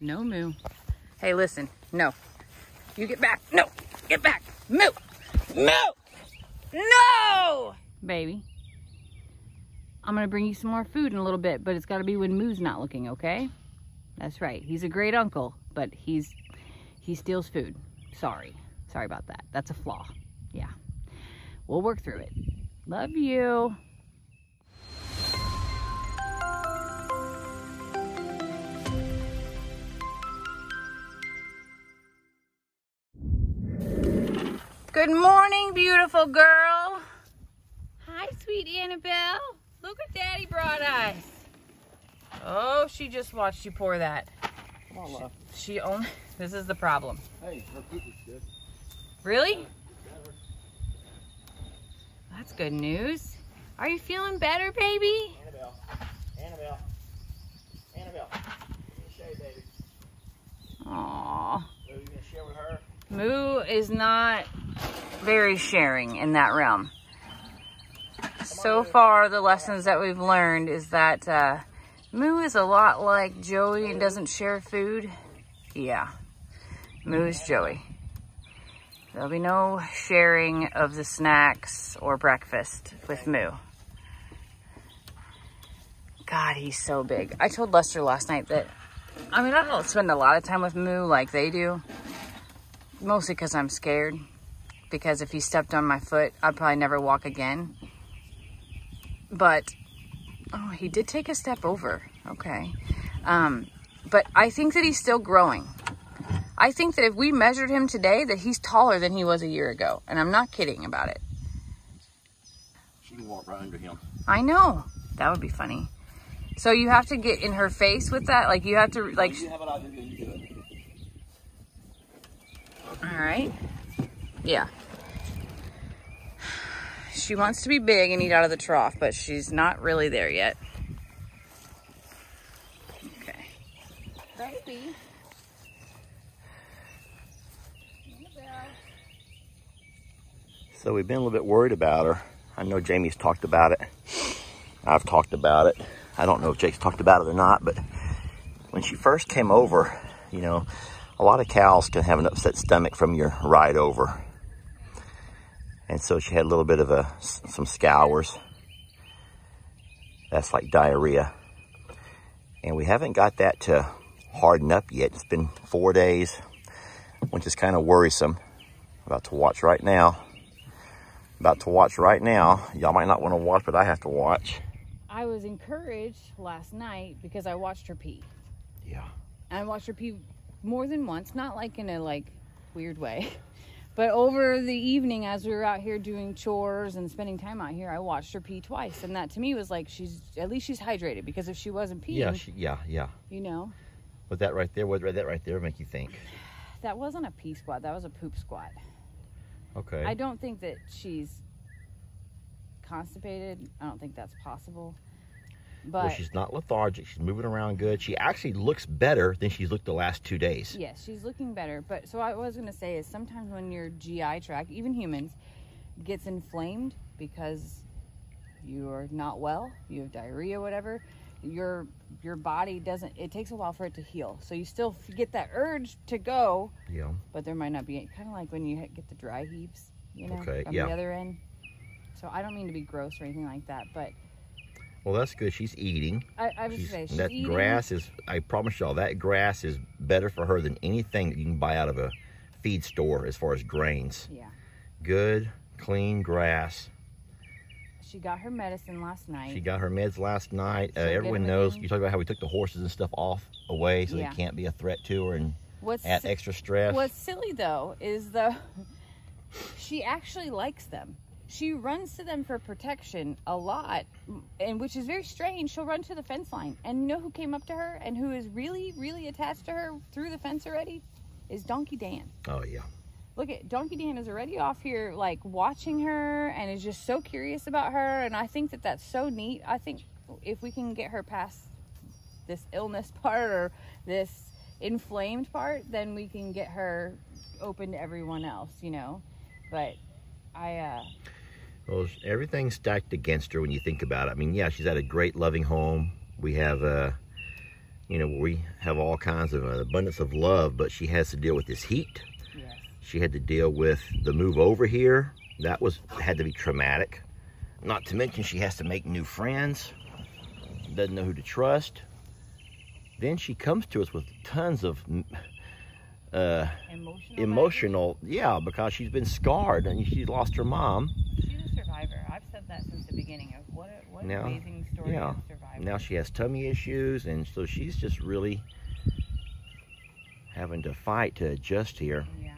No moo. Hey, listen. No. You get back. No. Get back. Moo. Moo. No! Baby. I'm going to bring you some more food in a little bit, but it's got to be when Moo's not looking, okay? That's right. He's a great uncle, but he's he steals food. Sorry. Sorry about that. That's a flaw. Yeah. We'll work through it. Love you. Good morning, beautiful girl. Hi, sweet Annebelle. Look what Daddy brought us. Oh, she just watched you pour that. Mama. She only. This is the problem. Hey, her poop is good. Really? That's good news. Are you feeling better, baby? Annebelle. Annebelle. Annebelle. Let me show you, baby. Aww. You gonna share with her? Moo is not very sharing in that realm. So far, the lessons that we've learned is that uh, Moo is a lot like Joey and doesn't share food. Yeah, Moo is Joey. There'll be no sharing of the snacks or breakfast with Moo. God, he's so big. I told Lester last night that, I mean, I don't spend a lot of time with Moo like they do. Mostly because I'm scared. Because if he stepped on my foot, I'd probably never walk again. But, oh, he did take a step over. Okay. Um, but I think that he's still growing. I think that if we measured him today, that he's taller than he was a year ago. And I'm not kidding about it. She can walk right under him. I know. That would be funny. So you have to get in her face with that? Like you have to, like, You have it out, you do it. All right. Yeah. She wants to be big and eat out of the trough, but she's not really there yet. Okay. Baby. So we've been a little bit worried about her. I know Jamie's talked about it. I've talked about it. I don't know if Jake's talked about it or not, but when she first came over, you know, a lot of cows can have an upset stomach from your ride over. And so she had a little bit of a, some scours. That's like diarrhea. And we haven't got that to harden up yet. It's been four days, which is kind of worrisome. About to watch right now. About to watch right now. Y'all might not want to watch, but I have to watch. I was encouraged last night because I watched her pee. Yeah. I watched her pee more than once, not like in a like weird way. But over the evening as we were out here doing chores and spending time out here, I watched her pee twice. And that to me was like she's at least she's hydrated because if she wasn't peeing, Yeah, she, yeah, yeah. you know, But that right there, what that right there make you think? that wasn't a pee squat, that was a poop squat. Okay. I don't think that she's constipated. I don't think that's possible. But well, she's not lethargic. She's moving around good. She actually looks better than she's looked the last two days. yes, she's looking better. But so I was going to say is sometimes when your GI tract, even humans, gets inflamed because you are not well, you have diarrhea, whatever. Your your body doesn't. It takes a while for it to heal. So you still get that urge to go, Yeah. but there might not be kind of like when you get the dry heaves, you know, Okay, from yeah. the other end. So I don't mean to be gross or anything like that, but Well, that's good. She's eating. I, I was She's, say she's that eating. grass is. I promise y'all, that grass is better for her than anything that you can buy out of a feed store as far as grains. Yeah, Good, clean grass. she got her medicine last night. She got her meds last night. Uh, everyone knows. You talk about how we took the horses and stuff off away so Yeah. they can't be a threat to her and what's add extra stress. what's silly though is the she actually likes them. She runs to them for protection a lot, and which is very strange. She'll run to the fence line, and you know who came up to her and who is really, really attached to her through the fence already is Donkey Dan. Oh yeah. look at Donkey Dan is already off here like watching her and is just so curious about her and I think that that's so neat. I think if we can get her past this illness part or this inflamed part, then we can get her open to everyone else, you know. But I uh Well, everything's stacked against her when you think about it. I mean, yeah, she's at a great, loving home. We have uh, you know, we have all kinds of uh, abundance of love, but she has to deal with this heat. Yes. She had to deal with the move over here. That was had to be traumatic. Not to mention she has to make new friends. Doesn't know who to trust. Then she comes to us with tons of uh, Emotional. emotional, yeah, because she's been scarred and she lost her mom. She's a survivor. I've said that since the beginning of what a, what Now- amazing story yeah. of survival. Now she has tummy issues, and so she's just really having to fight to adjust here. Yeah.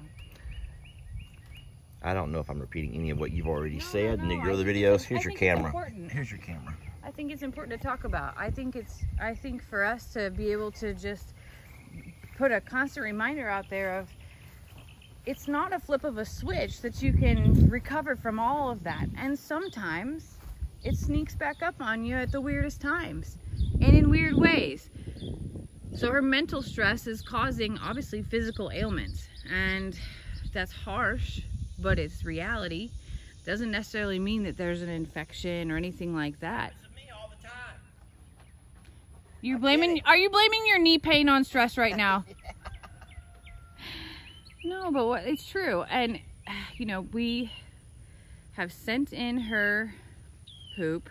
I don't know if I'm repeating any of what you've already No, said no, in no, your I other videos. it's- Here's I your think it's camera. important. Here's your camera. I think it's important to talk about. I think it's I think for us to be able to just put a constant reminder out there of it's not a flip of a switch that you can recover from all of that. And sometimes it sneaks back up on you at the weirdest times and in weird ways. So her mental stress is causing obviously physical ailments and that's harsh, but it's reality. Doesn't necessarily mean that there's an infection or anything like that. You're blaming are you blaming your knee pain on stress right now? no, but what it's true. And you know, we have sent in her poop.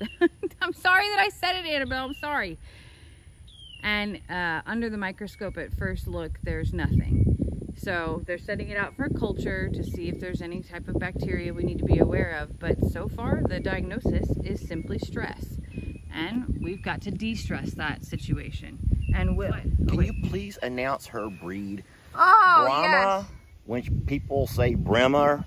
I'm sorry that I said it, Annebelle. I'm sorry. And uh, under the microscope at first look, there's nothing. So they're setting it out for culture to see if there's any type of bacteria we need to be aware of. But so far, the diagnosis is simply stress. And we've got to de-stress that situation. And will. Can you please announce her breed? Oh, Brahma. When people say Bremer,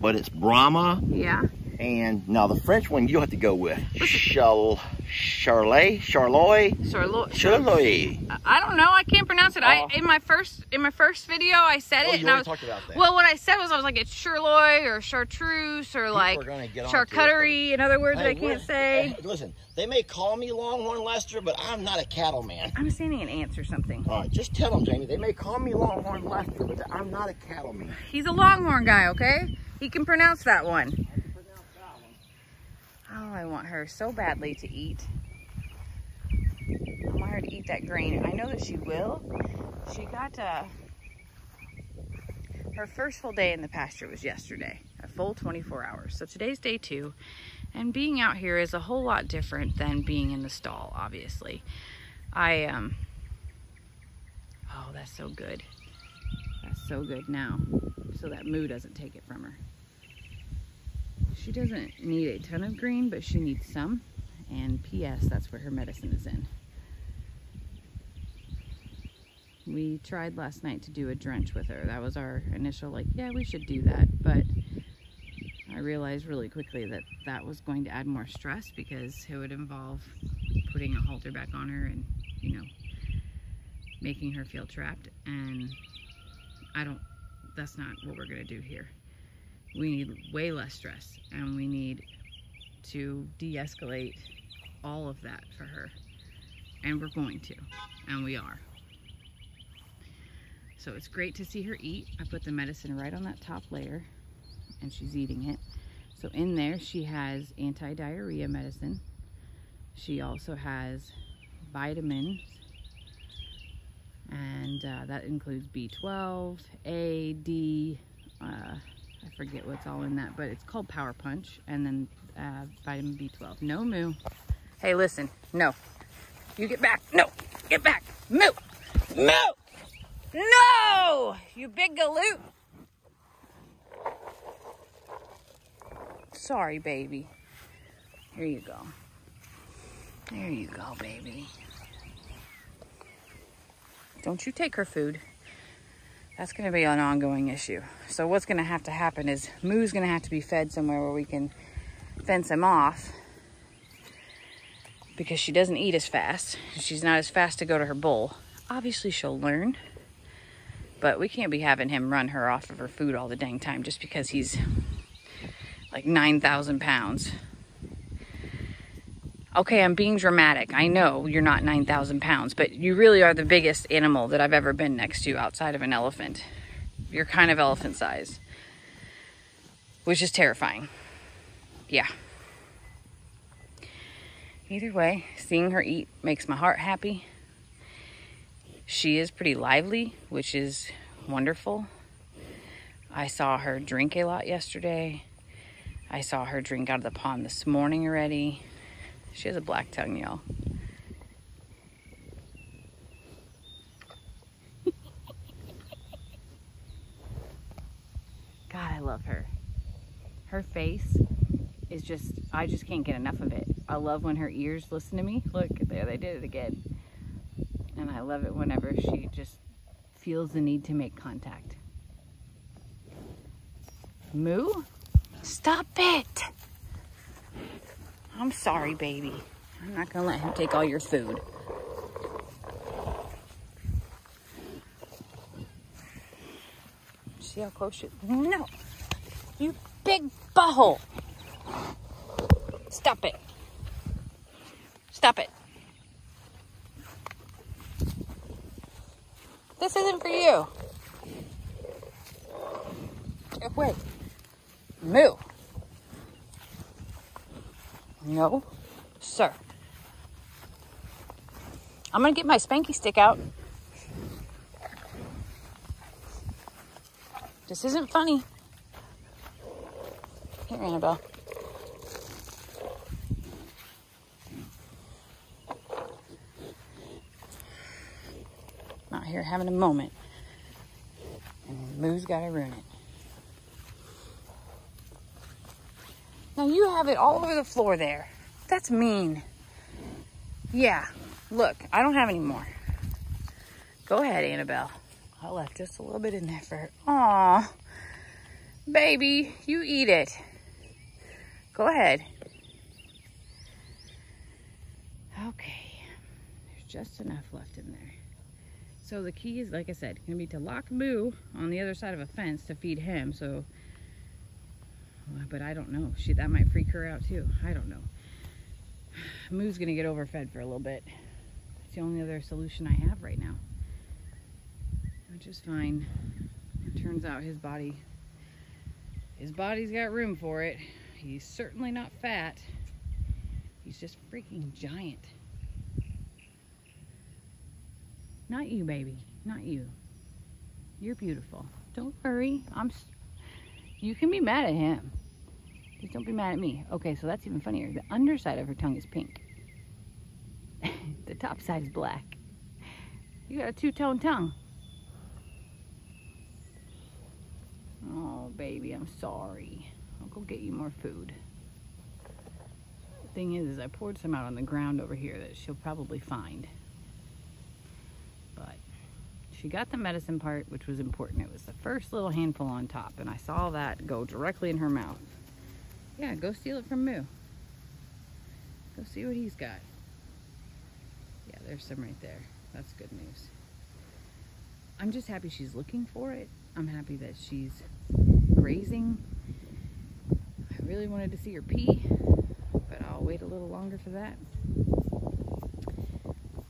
but it's Brahma. Yeah. And now the French one you have to go with. Chal, Charlet, Charloy, Charlotte. Charloy. I don't know. I can't pronounce it. I Oh. in my first in my first video I said Oh, it you and I was talked about that. well what I said was I was like it's Charloy or Chartreuse or like are gonna get onto it, charcuterie in other words that I can't say. hey, listen, they may call me Longhorn Lester, but I'm not a cattleman. I'm standing an ants or something. All right, just tell them, Jamie. They may call me Longhorn Lester, but I'm not a cattleman. He's a longhorn guy, okay? He can pronounce that one. Oh, I want her so badly to eat. I want her to eat that grain. I know that she will. She got uh, her first full day in the pasture was yesterday, a full 24 hours. So today's day two, and being out here is a whole lot different than being in the stall. Obviously, I um. Oh, that's so good. That's so good now so that moo doesn't take it from her. She doesn't need a ton of green, but she needs some. And P.S., that's where her medicine is in. We tried last night to do a drench with her. That was our initial, like, yeah, we should do that. But I realized really quickly that that was going to add more stress because it would involve putting a halter back on her and, you know, making her feel trapped. And I don't that's not what we're going to do here. We need way less stress and we need to de escalate all of that for her. And we're going to, and we are. So it's great to see her eat. I put the medicine right on that top layer and she's eating it. So in there, she has anti diarrhea medicine. She also has vitamins and uh, that includes B12, A, D. Uh, I forget what's all in that, but it's called Power Punch, and then uh, vitamin B12. No moo. Hey, listen, no. You get back. No, get back. Moo, moo. No, you big galoot. Sorry, baby. Here you go. There you go, baby. Don't you take her food. That's going to be an ongoing issue. So what's going to have to happen is Moo's going to have to be fed somewhere where we can fence him off because she doesn't eat as fast. She's not as fast to go to her bowl. Obviously she'll learn, but we can't be having him run her off of her food all the dang time just because he's like 9,000 pounds. Okay, I'm being dramatic. I know you're not 9,000 pounds, but you really are the biggest animal that I've ever been next to outside of an elephant. You're kind of elephant size, which is terrifying. Yeah. Either way, seeing her eat makes my heart happy. She is pretty lively, which is wonderful. I saw her drink a lot yesterday. I saw her drink out of the pond this morning already. She has a black tongue, y'all. God, I love her. Her face is just, I just can't get enough of it. I love when her ears listen to me. Look, there they did it again. And I love it whenever she just feels the need to make contact. Moo? Stop it! I'm sorry, baby. I'm not gonna let him take all your food. See how close you... No! You big butthole! Stop it. Stop it. This isn't for you. Wait. away. No, sir. I'm gonna get my spanky stick out. This isn't funny. Here, Annebelle. Not here having a moment. And Moo's gotta ruin it. Now you have it all over the floor there. That's mean. Yeah, look, I don't have any more. Go ahead, Annebelle. I left just a little bit in there for her. Aw, baby, you eat it. Go ahead. Okay, there's just enough left in there. So the key is, like I said, gonna be to lock Moo on the other side of a fence to feed him. So but I don't know. She that might freak her out too. I don't know. Moo's gonna get overfed for a little bit. It's the only other solution I have right now. Which is fine. It turns out his body his body's got room for it. He's certainly not fat. He's just freaking giant. Not you, baby. Not you. You're beautiful. Don't worry. I'm you can be mad at him. Just don't be mad at me. Okay, so that's even funnier. The underside of her tongue is pink. the top side is black. You got a two-tone tongue. Oh, baby, I'm sorry. I'll go get you more food. The thing is, is I poured some out on the ground over here that she'll probably find. But she got the medicine part, which was important. It was the first little handful on top, and I saw that go directly in her mouth. Yeah, go steal it from Moo. Go see what he's got. Yeah, there's some right there. That's good news. I'm just happy she's looking for it. I'm happy that she's grazing. I really wanted to see her pee, but I'll wait a little longer for that.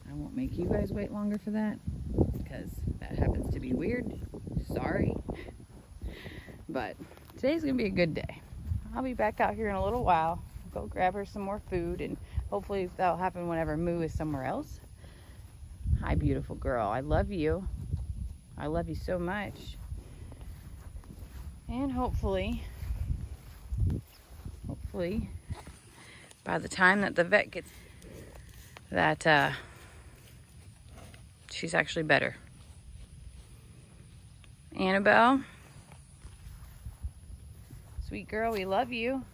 I won't make you guys wait longer for that because that happens to be weird. Sorry. But today's going to be a good day. I'll be back out here in a little while. Go grab her some more food and hopefully that'll happen whenever Moo is somewhere else. Hi, beautiful girl. I love you. I love you so much. And hopefully, hopefully, by the time that the vet gets that, uh, she's actually better. Annebelle. Sweet girl, we love you.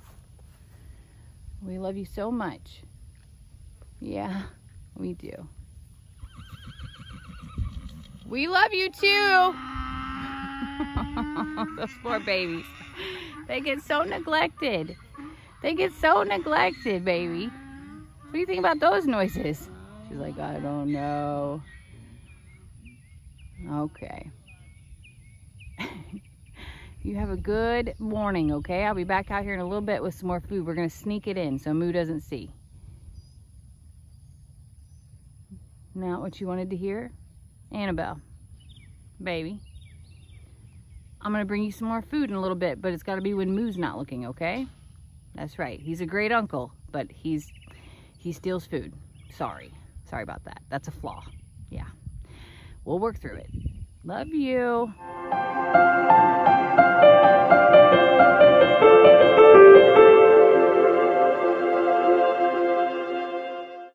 We love you so much. Yeah, we do. We love you too. Those poor babies. They get so neglected. They get so neglected, baby. What do you think about those noises? She's like, I don't know. Okay. You have a good morning, okay? I'll be back out here in a little bit with some more food. We're going to sneak it in so Moo doesn't see. Now, what you wanted to hear? Annebelle, baby. I'm going to bring you some more food in a little bit, but it's got to be when Moo's not looking, okay? That's right. He's a great uncle, but he's he steals food. Sorry. Sorry about that. That's a flaw. Yeah. we'll work through it. Love you.